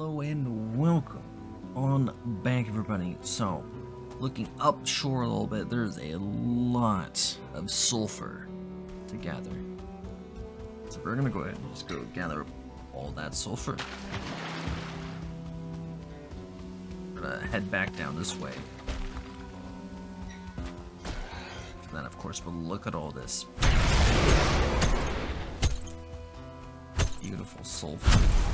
Hello and welcome on back everybody. So, looking up shore a little bit, there's a lot of sulfur to gather. So we're gonna go ahead and just go gather all that sulfur. Gonna head back down this way. And then of course we'll look at all this beautiful sulfur.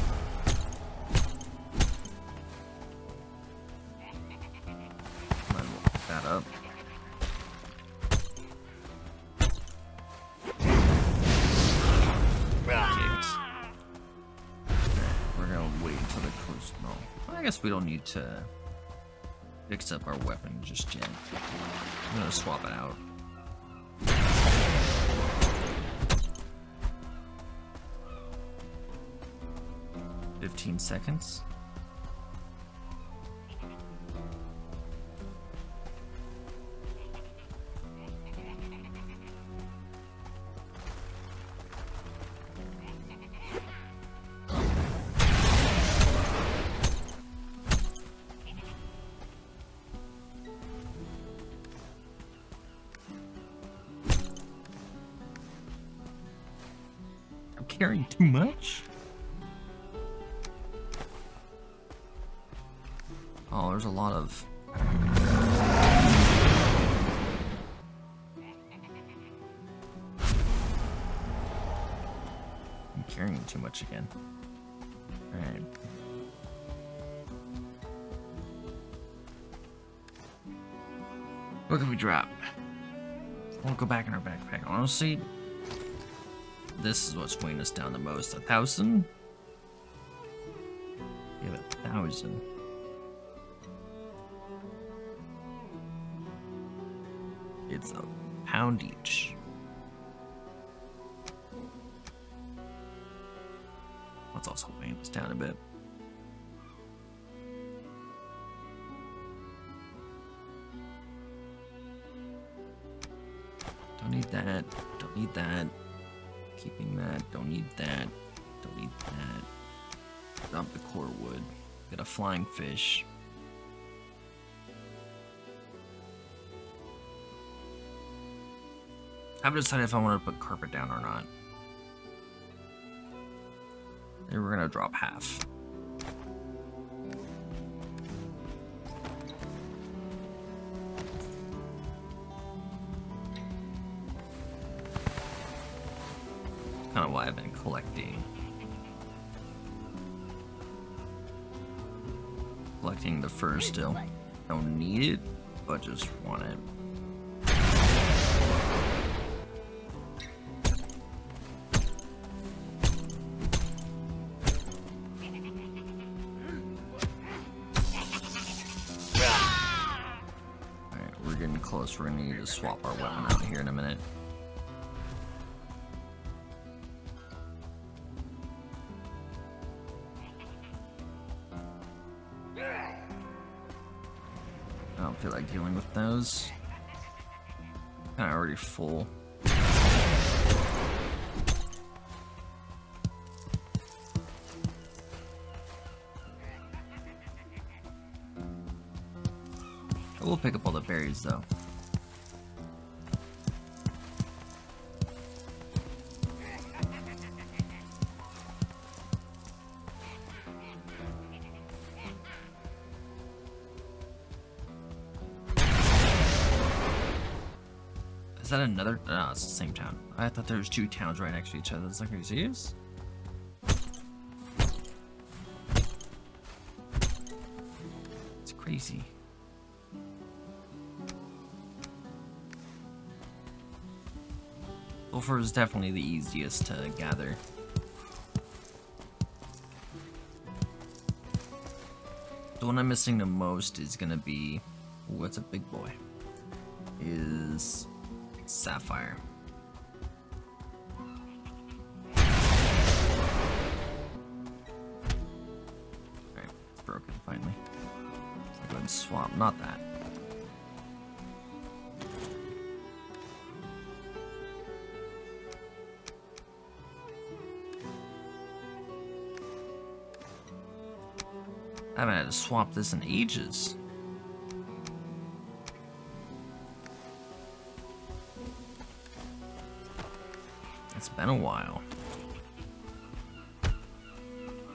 To fix up our weapon just yet. I'm gonna swap it out. Fifteen seconds. We drop? We'll go back in our backpack. Honestly, this is what's weighing us down the most. A thousand? We have a thousand. It's a pound each. Let's also weighing us down a bit. Need that. Don't need that. Keeping that. Don't need that. Don't need that. Dump the core wood. Get a flying fish. I haven't decided if I want to put carpet down or not. We're gonna drop half. Kind of why I've been collecting. Collecting the fur still. Don't need it, but just want it. Alright, we're getting close. We're gonna need to swap our weapon out here in a minute. Dealing with those. Kinda already full. I will pick up all the berries though. That another? No, it's the same town. I thought there was two towns right next to each other. It's are you? It's crazy. Sulfur is definitely the easiest to gather. The one I'm missing the most is gonna be, what's a big boy? Is Sapphire. Alright, it's broken finally. So go ahead and swap, not that. I haven't had to swap this in ages. Been a while.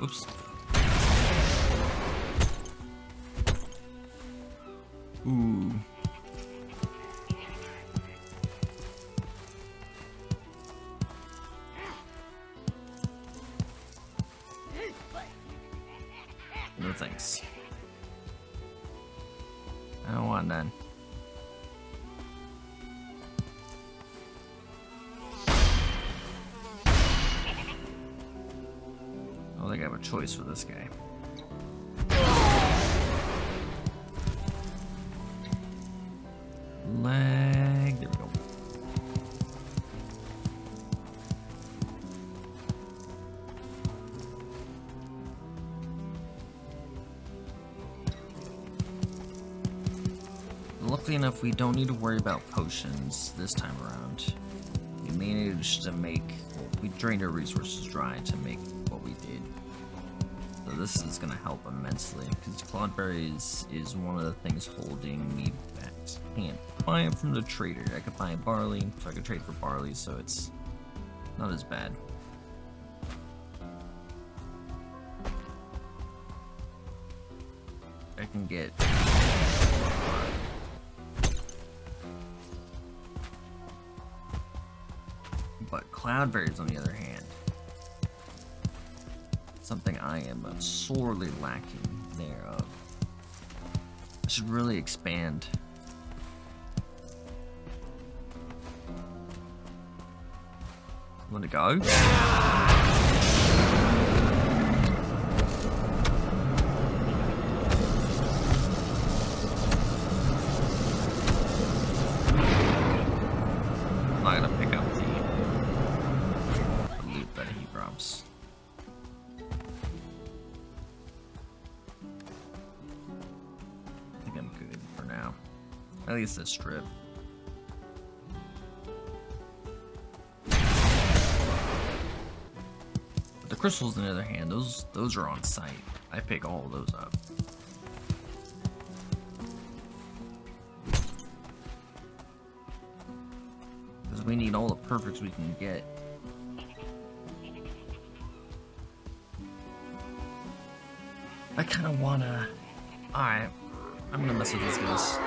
Oops. Think I have a choice for this guy. Leg. There we go. Luckily enough, we don't need to worry about potions this time around. We managed to make, well, we drained our resources dry to make this is going to help immensely, because Cloudberries is one of the things holding me back. Can't buy it from the trader. I could buy barley, so I could trade for barley, so it's not as bad. I can get But cloudberries, on the other hand, something I am uh, sorely lacking thereof. I should really expand. Want to go? This strip. But the crystals, on the other hand, those those are on site. I pick all those up. Because we need all the perfects we can get. I kind of wanna. Alright, I'm gonna mess with these guys.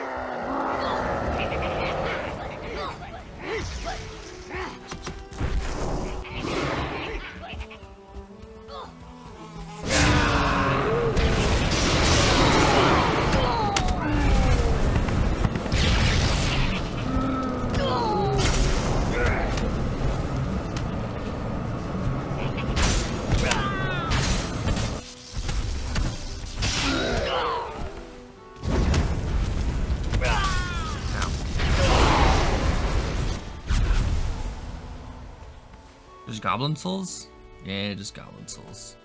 Just goblin souls? Yeah, just goblin souls.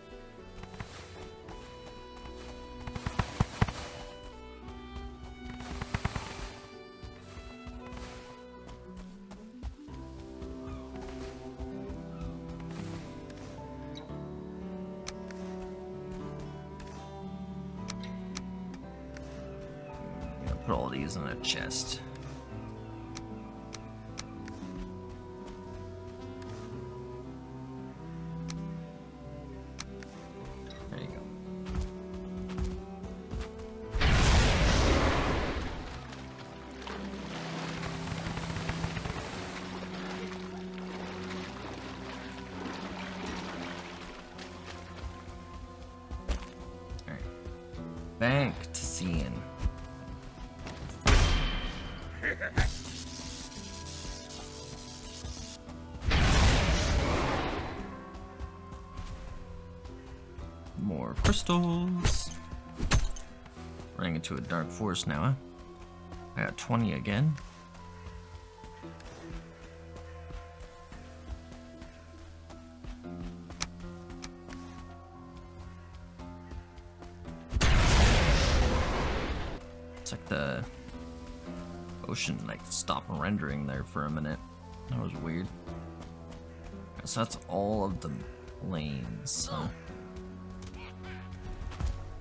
Put all these in a chest. More crystals. Running into a dark forest now, huh? I got 20 again. Ocean like stop rendering there for a minute. That was weird. So that's all of the lanes. Huh?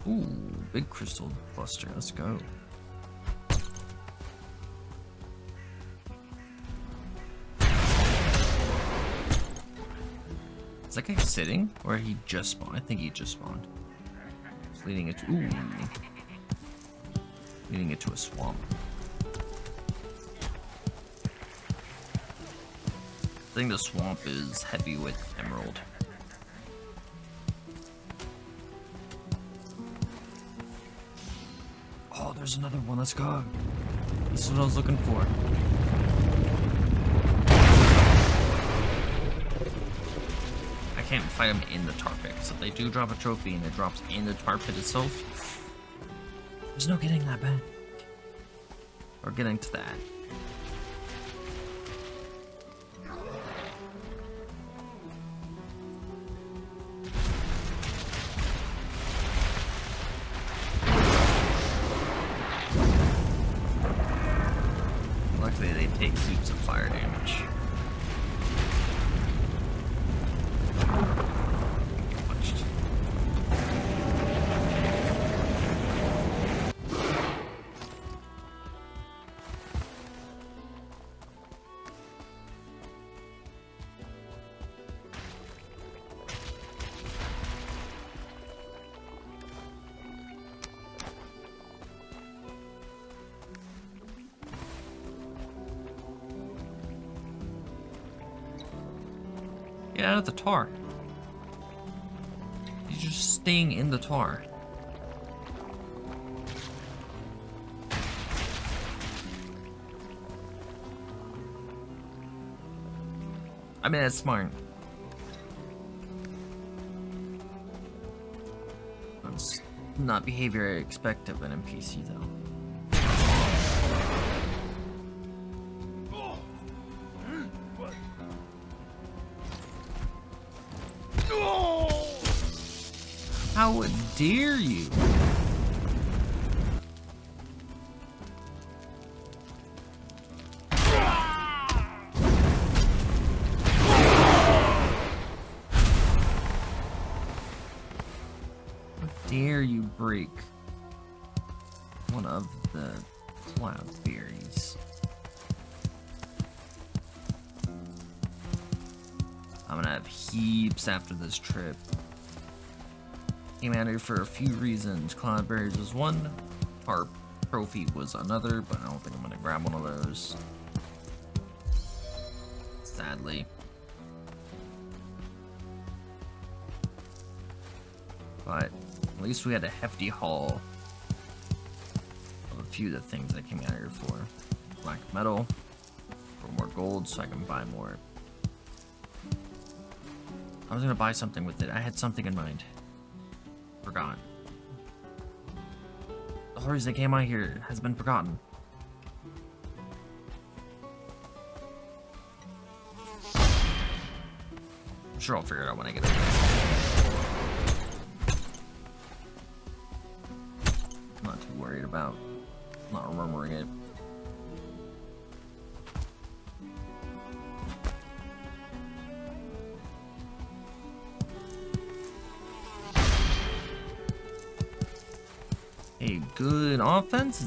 Ooh, big crystal cluster. Let's go. Is that guy sitting? Or he just spawned? I think he just spawned. It's leading it to... Ooh. Leading it to a swamp. Think the swamp is heavy with emerald. Oh, there's another one. Let's go. This is what I was looking for. I can't fight them in the tar pit, so they do drop a trophy and it drops in the tar pit itself. There's no getting that back. Or getting to that. Out of the tar. You're just staying in the tar. I mean, that's smart. That's not behavior I expect of an NPC, though. How dare you? Dare you break one of the cloud theories? I'm gonna have heaps after this trip. Came out here for a few reasons. Cloudberries was one, Harp Trophy was another, but I don't think I'm gonna grab one of those. Sadly. But at least we had a hefty haul of a few of the things I came out here for. Black metal, for more gold so I can buy more. I was gonna buy something with it. I had something in mind. Forgot. The horrors that came out here has been forgotten. I'm sure I'll figure it out when I get there. Not too worried about not remembering it.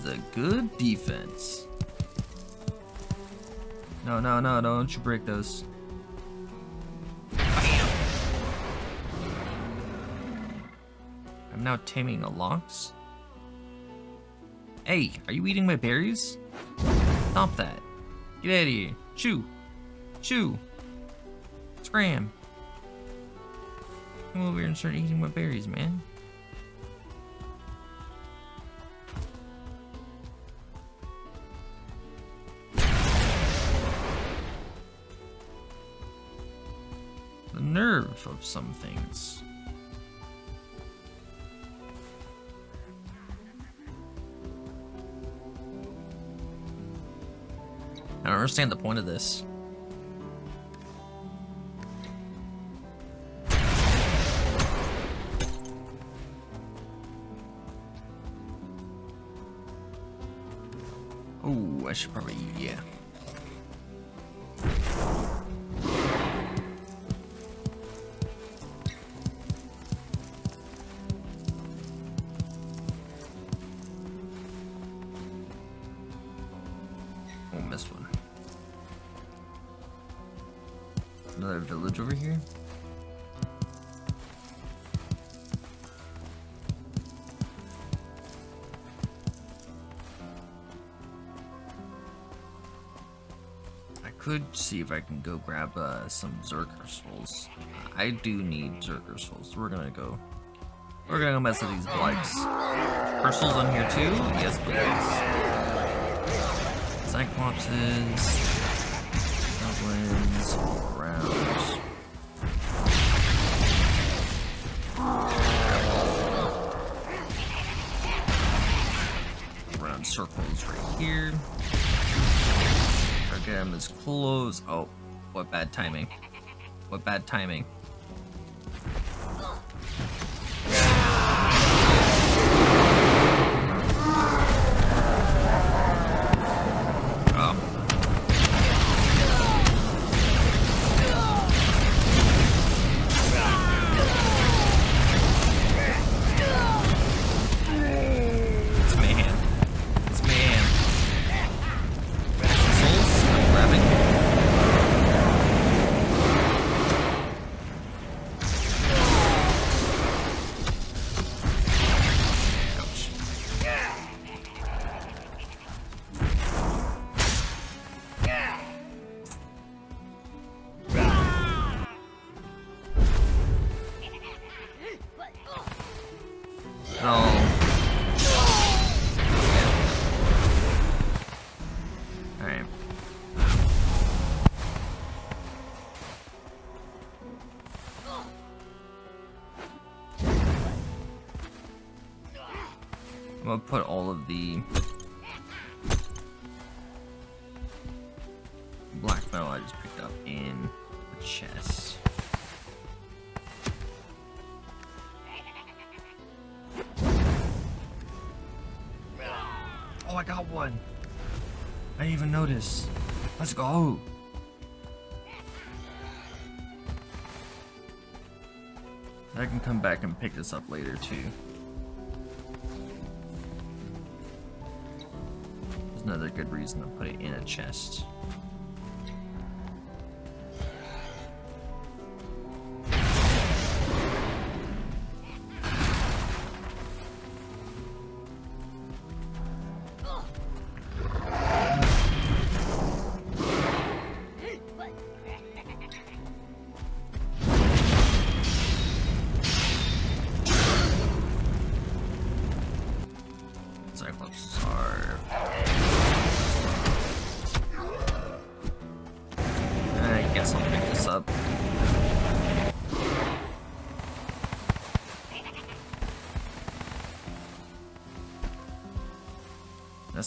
A good defense. No, no, no, don't you break those. I'm now taming a lox. Hey, are you eating my berries? Stop that. Get out of here. Chew. Chew. Scram. Come over here and start eating my berries, man. Nerve of some things. I don't understand the point of this. Oh, I should probably, yeah. Village over here. I could see if I can go grab uh, some Zerker souls. I do need Zerker souls. We're gonna go. We're gonna go mess with these bikes. Crystals on here too? Yes, please. Cyclopses. Circles right here. Try to get him as close. Oh, what bad timing. What bad timing. Gonna put all of the black metal I just picked up in the chest. Oh, I got one. I didn't even notice. Let's go. I can come back and pick this up later too. Good reason to put it in a chest.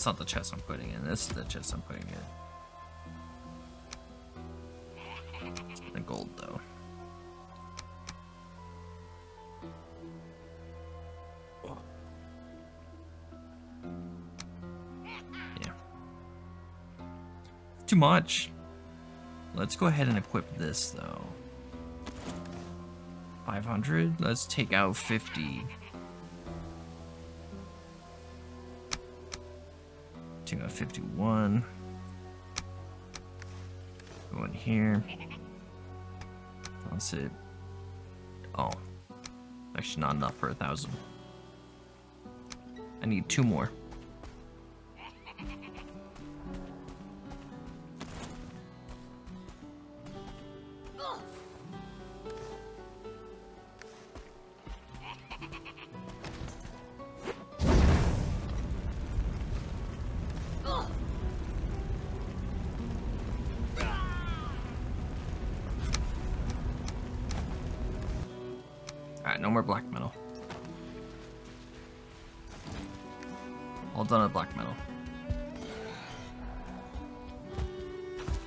That's not the chest I'm putting in. This is the chest I'm putting in. The gold, though. Yeah. Too much. Let's go ahead and equip this though. 500? Let's take out 50. Take out 51. Go in here. That's it. Oh. Actually not enough for a thousand. I need two more.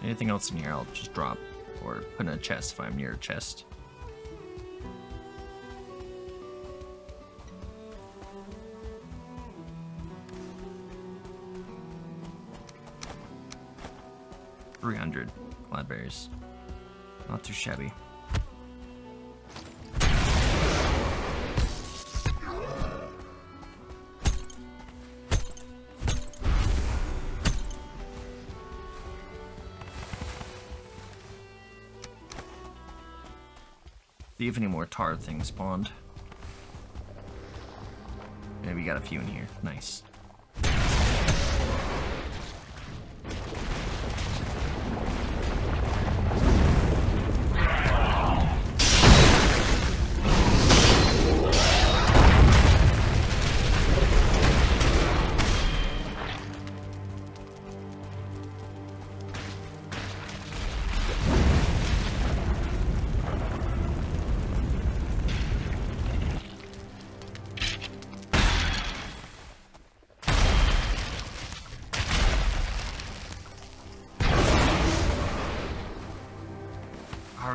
Anything else in here, I'll just drop or put in a chest if I'm near a chest. Three hundred cloudberries. Not too shabby. See if any more tar things spawned. Maybe we got a few in here. Nice.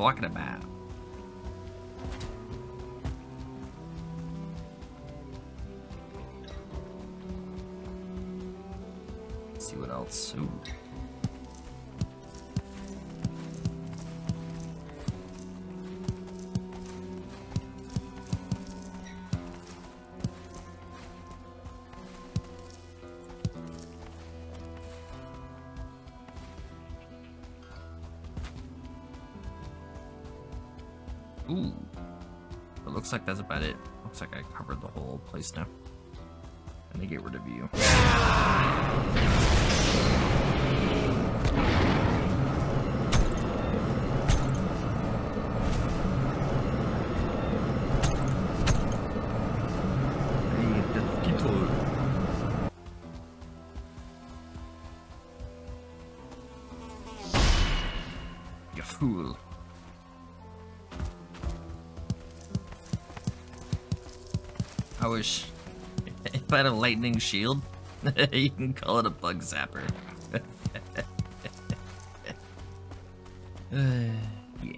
Talking about. Let's see what else. Ooh. That's about it. Looks like I covered the whole place now. And I get rid of you. You fool. I wish if I had a lightning shield, you can call it a bug zapper. uh, yeah.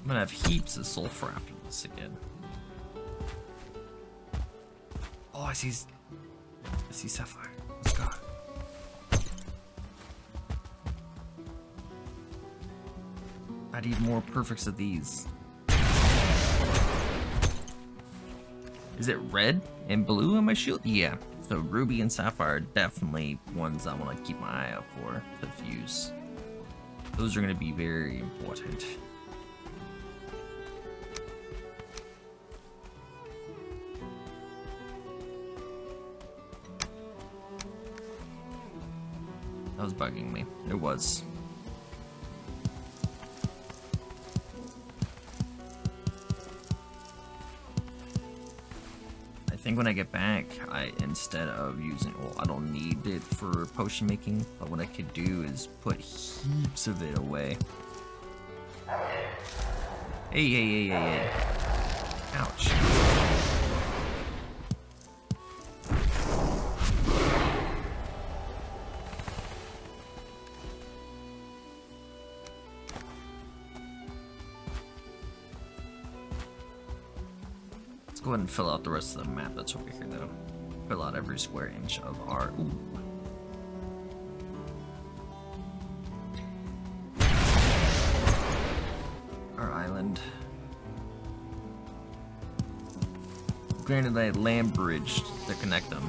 I'm gonna have heaps of sulfur after this again. Oh, I see. I see sapphire. I need more perfects of these. Is it red and blue on my shield? Yeah. So ruby and sapphire are definitely ones I want to keep my eye out for to fuse. Those are going to be very important. That was bugging me. It was. Think when I get back, I instead of using, well, I don't need it for potion making, but what I could do is put heaps of it away. Hey, hey, hey, hey, hey. Ouch. Fill out the rest of the map that's over here, though. Fill out every square inch of our. Ooh. Our island. Granted, I land bridged to connect them,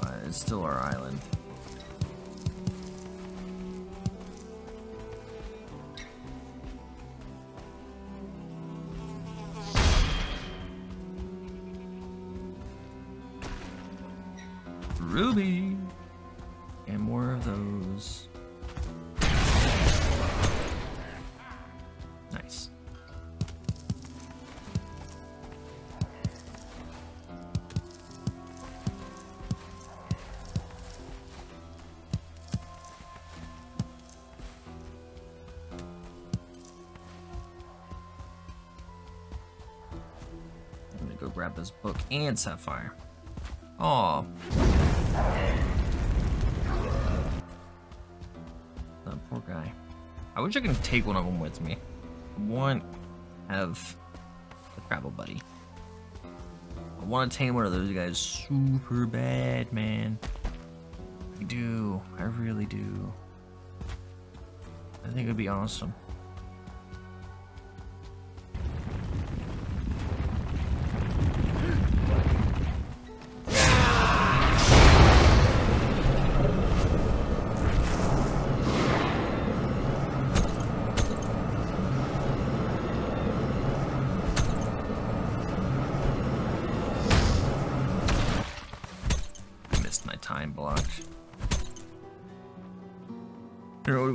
but it's still our island. And sapphire. Aw. That poor guy. I wish I could take one of them with me. I want have a travel buddy. I want to tame one of those guys super bad, man. I do. I really do. I think it'd be awesome.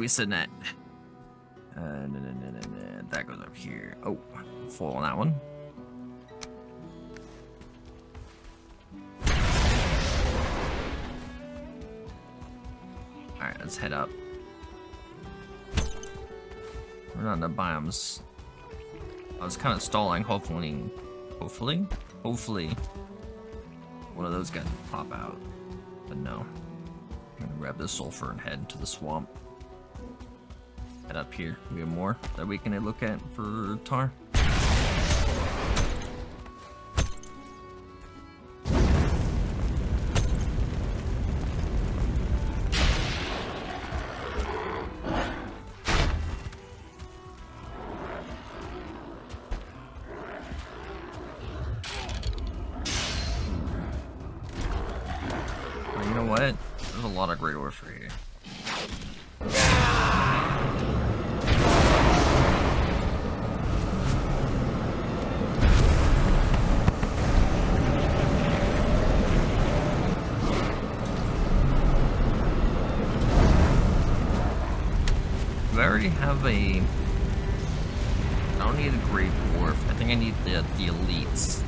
We sitting at? Uh, nah, nah, nah. That goes up here. Oh, full on that one. Alright, let's head up. We're not in the biomes. I was kind of stalling, hopefully, hopefully, hopefully, one of those guys would pop out. But no. I'm gonna grab this sulfur and head to the swamp. Head up here. We have more that we can look at for tar. You know what? There's a lot of great ores for here. Already have a... I don't need a Greydwarf. I think I need the, the elites.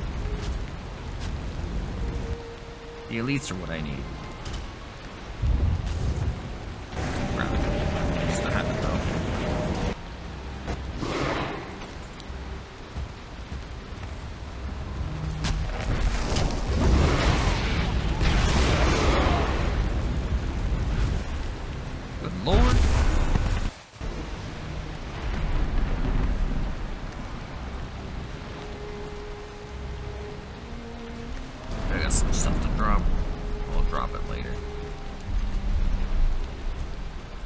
The elites are what I need.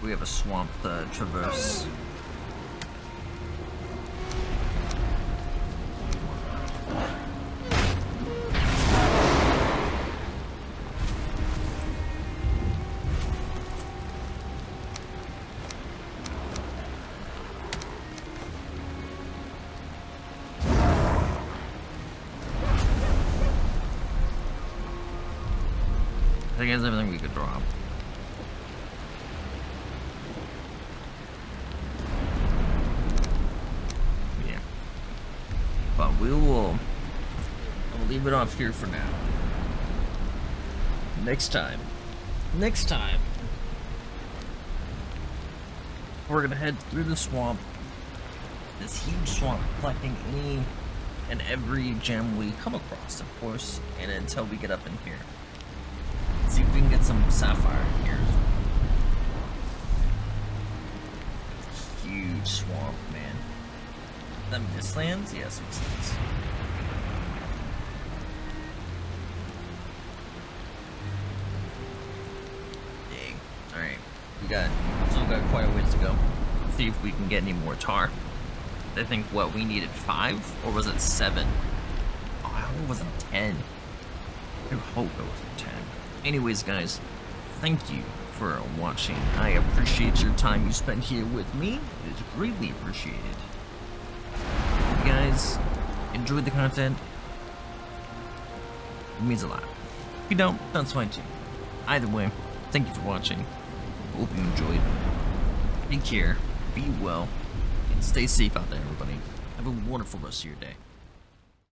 We have a swamp to traverse. Here for now. Next time. Next time. We're gonna head through the swamp. This huge swamp, collecting any and every gem we come across, of course, and until we get up in here. See if we can get some sapphire here. Huge swamp, man. The Mistlands? Yes, Mistlands. Got still got quite a ways to go. See if we can get any more tar. I think what we needed five or was it seven? Oh, I hope it wasn't ten. I hope it wasn't ten. Anyways, guys, thank you for watching. I appreciate your time you spent here with me. It is greatly appreciated. You guys enjoyed the content, it means a lot. If you don't, that's fine too. Either way, thank you for watching. Hope you enjoyed. Take care, be well, and stay safe out there, everybody. Have a wonderful rest of your day.